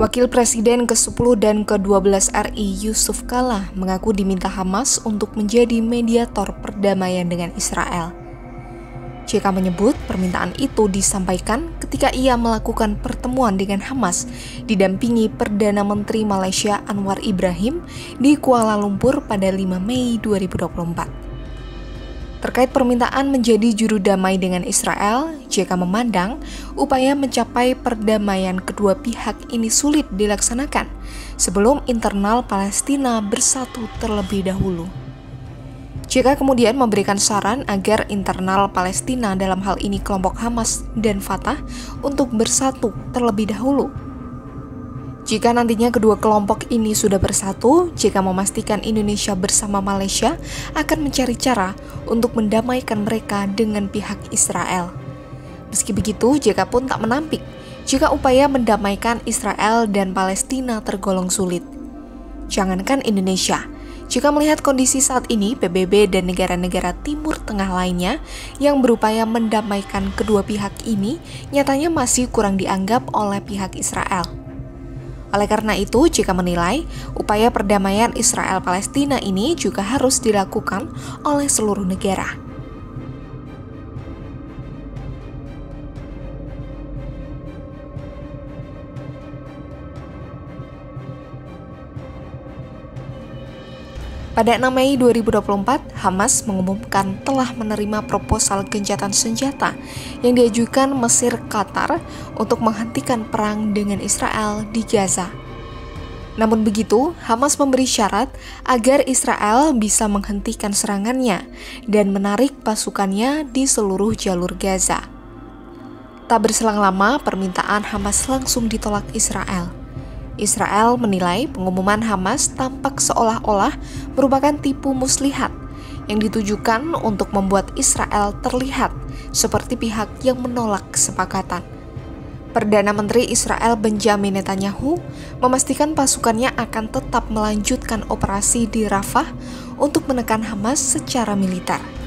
Wakil Presiden ke-10 dan ke-12 RI Yusuf Kala mengaku diminta Hamas untuk menjadi mediator perdamaian dengan Israel. JK menyebut permintaan itu disampaikan ketika ia melakukan pertemuan dengan Hamas didampingi Perdana Menteri Malaysia Anwar Ibrahim di Kuala Lumpur pada 5 Mei 2024. Terkait permintaan menjadi juru damai dengan Israel, JK memandang upaya mencapai perdamaian kedua pihak ini sulit dilaksanakan sebelum internal Palestina bersatu terlebih dahulu. JK kemudian memberikan saran agar internal Palestina dalam hal ini kelompok Hamas dan Fatah untuk bersatu terlebih dahulu jika nantinya kedua kelompok ini sudah bersatu, jika memastikan Indonesia bersama Malaysia akan mencari cara untuk mendamaikan mereka dengan pihak Israel. Meski begitu, JK pun tak menampik jika upaya mendamaikan Israel dan Palestina tergolong sulit. Jangankan Indonesia, jika melihat kondisi saat ini, PBB dan negara-negara Timur Tengah lainnya yang berupaya mendamaikan kedua pihak ini nyatanya masih kurang dianggap oleh pihak Israel. Oleh karena itu, jika menilai upaya perdamaian Israel-Palestina ini juga harus dilakukan oleh seluruh negara. Pada 6 Mei 2024, Hamas mengumumkan telah menerima proposal gencatan senjata yang diajukan Mesir Qatar untuk menghentikan perang dengan Israel di Gaza. Namun begitu, Hamas memberi syarat agar Israel bisa menghentikan serangannya dan menarik pasukannya di seluruh jalur Gaza. Tak berselang lama, permintaan Hamas langsung ditolak Israel. Israel menilai pengumuman Hamas tampak seolah-olah merupakan tipu muslihat yang ditujukan untuk membuat Israel terlihat seperti pihak yang menolak kesepakatan. Perdana Menteri Israel Benjamin Netanyahu memastikan pasukannya akan tetap melanjutkan operasi di Rafah untuk menekan Hamas secara militer.